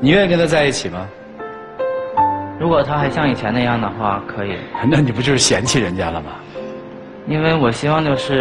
你愿意跟他在一起吗？如果他还像以前那样的话，可以。那你不就是嫌弃人家了吗？因为我希望就是。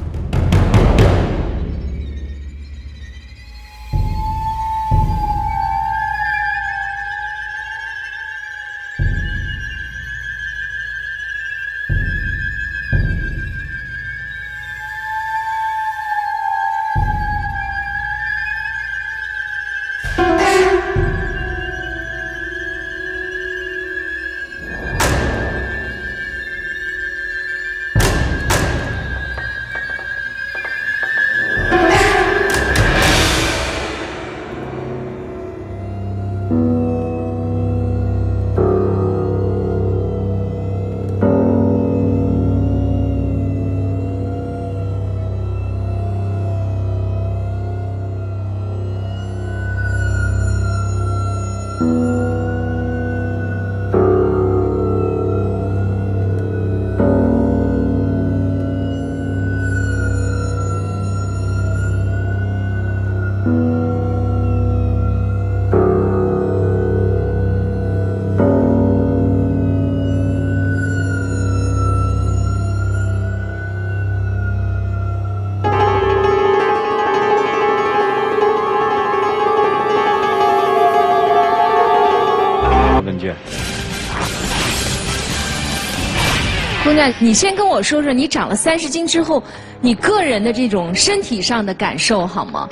你先跟我说说，你长了三十斤之后，你个人的这种身体上的感受好吗？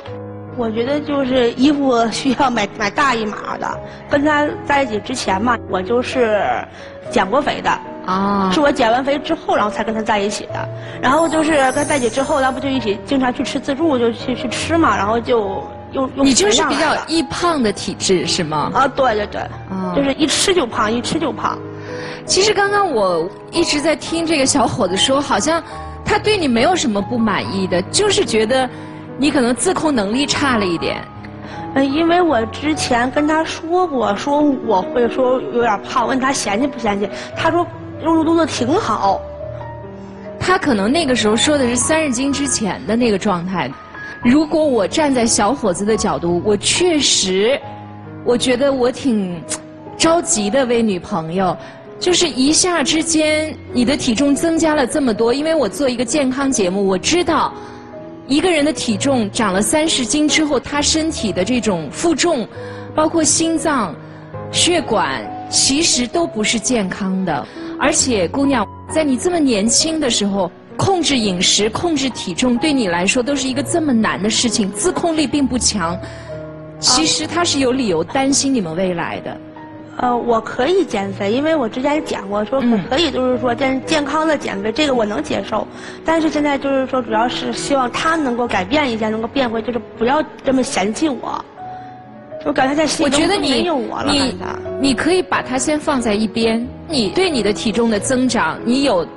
我觉得就是衣服需要买买大一码的。跟他在一起之前嘛，我就是减过肥的。啊。是我减完肥之后，然后才跟他在一起的。然后就是跟他在一起之后，咱不就一起经常去吃自助，就去去吃嘛。然后就又又你就是比较易胖的体质是吗？啊，对对对。啊。就是一吃就胖，一吃就胖。其实刚刚我一直在听这个小伙子说，好像他对你没有什么不满意的，就是觉得你可能自控能力差了一点。嗯，因为我之前跟他说过，说我会说有点胖，问他嫌弃不嫌弃，他说肉肉肚子挺好。他可能那个时候说的是三十斤之前的那个状态。如果我站在小伙子的角度，我确实，我觉得我挺着急的为女朋友。就是一下之间，你的体重增加了这么多。因为我做一个健康节目，我知道一个人的体重长了三十斤之后，他身体的这种负重，包括心脏、血管，其实都不是健康的。而且，姑娘，在你这么年轻的时候，控制饮食、控制体重，对你来说都是一个这么难的事情，自控力并不强。其实他是有理由担心你们未来的。呃，我可以减肥，因为我之前也讲过，说可以，就是说健健康的减肥，这个我能接受。但是现在就是说，主要是希望他能够改变一下，能够变回，就是不要这么嫌弃我。我感觉在心中没有我了。你你可以把它先放在一边。你对你的体重的增长，你有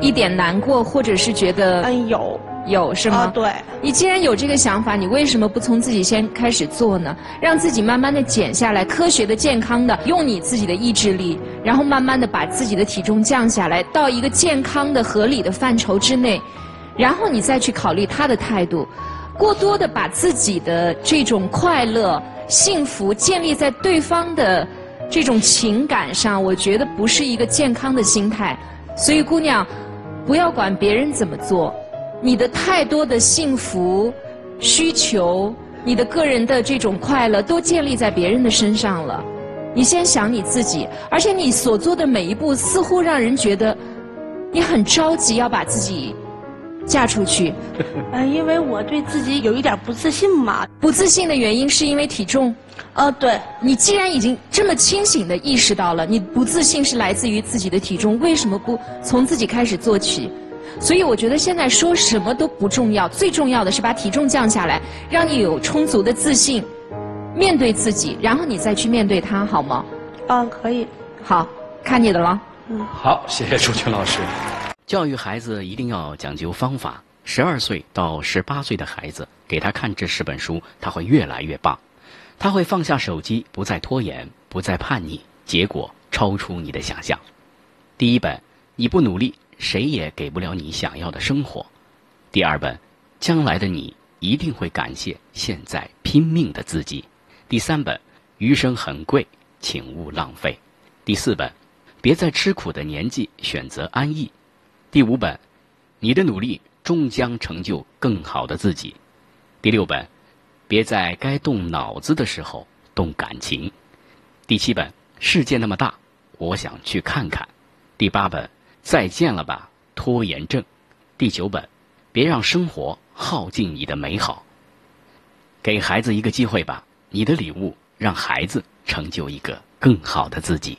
一点难过，或者是觉得嗯有。有是吗？对。你既然有这个想法，你为什么不从自己先开始做呢？让自己慢慢的减下来，科学的、健康的，用你自己的意志力，然后慢慢的把自己的体重降下来，到一个健康的、合理的范畴之内，然后你再去考虑他的态度。过多的把自己的这种快乐、幸福建立在对方的这种情感上，我觉得不是一个健康的心态。所以，姑娘，不要管别人怎么做。你的太多的幸福需求，你的个人的这种快乐，都建立在别人的身上了。你先想你自己，而且你所做的每一步，似乎让人觉得你很着急要把自己嫁出去。嗯，因为我对自己有一点不自信嘛。不自信的原因是因为体重。呃，对。你既然已经这么清醒的意识到了，你不自信是来自于自己的体重，为什么不从自己开始做起？所以我觉得现在说什么都不重要，最重要的是把体重降下来，让你有充足的自信，面对自己，然后你再去面对他，好吗？嗯，可以。好，看你的了。嗯。好，谢谢朱军老师。教育孩子一定要讲究方法。十二岁到十八岁的孩子，给他看这十本书，他会越来越棒。他会放下手机，不再拖延，不再叛逆，结果超出你的想象。第一本，你不努力。谁也给不了你想要的生活。第二本，将来的你一定会感谢现在拼命的自己。第三本，余生很贵，请勿浪费。第四本，别在吃苦的年纪选择安逸。第五本，你的努力终将成就更好的自己。第六本，别在该动脑子的时候动感情。第七本，世界那么大，我想去看看。第八本，再见了吧，拖延症。第九本，别让生活耗尽你的美好。给孩子一个机会吧，你的礼物让孩子成就一个更好的自己。